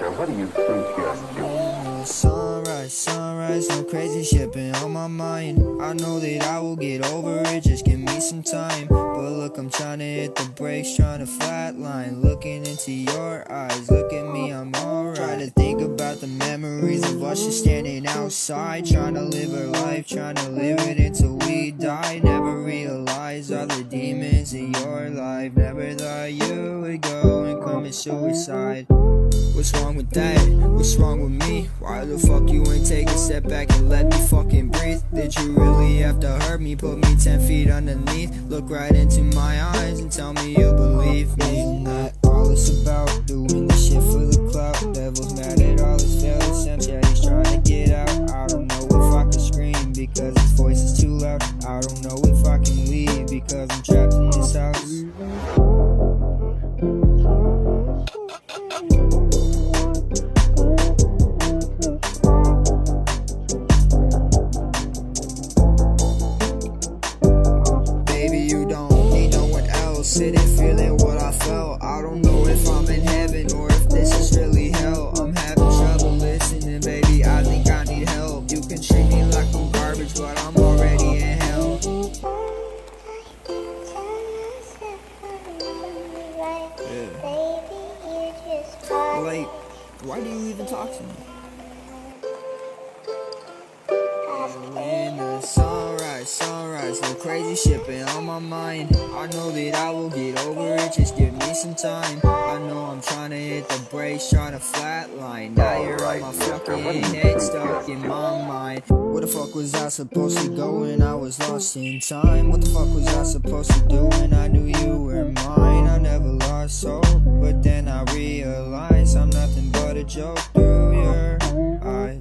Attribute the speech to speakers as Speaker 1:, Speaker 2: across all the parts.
Speaker 1: do you think you're
Speaker 2: Sunrise, sunrise, no crazy shit been on my mind. I know that I will get over it, just give me some time. But look, I'm trying to hit the brakes, trying to flatline. Looking into your eyes, look at me, I'm alright. Try to think about the memories of us just standing outside. Trying to live our life, trying to live it until we die. Never realize all the in your life. Never thought you would go and commit suicide. What's wrong with that? What's wrong with me? Why the fuck you ain't take a step back and let me fucking breathe? Did you really have to hurt me? Put me 10 feet underneath? Look right into my eyes and tell me you believe me. I'm trapped in this house. Baby, you don't need no one else. Sitting feeling Like, why do you even talk to me? The sunrise, sunrise, no crazy shit been on my mind. I know that I will get over it, just give me some time. I know I'm trying to hit the brakes, trying to flatline. Now you're on my fucking head, stuck in my mind. Where the fuck was I supposed to go when I was lost in time? What the fuck was I supposed to do when I knew you were mine? I never lost hope, but then I realized I'm nothing but a joke through your eyes.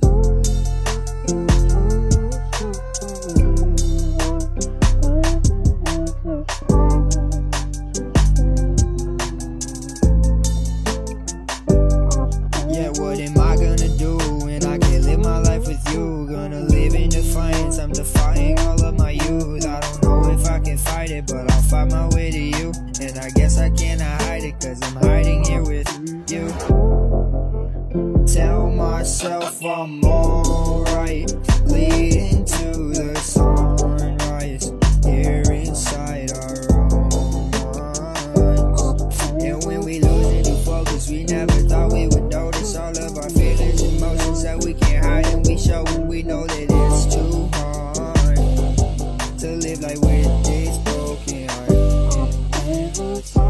Speaker 2: Yeah, what am I gonna do when I can't live my life with you? Gonna live in defiance, I'm defying all of my youth. I don't know if I can fight it, but I'll fight my way to you. And I guess I cannot hide it, cause I'm hiding here with you. I'm alright, leading to the sunrise. Here inside our own minds. And when we lose into focus, we never thought we would notice all of our feelings, emotions that we can't hide, and we show when we know that it's too hard to live like with this broken heart.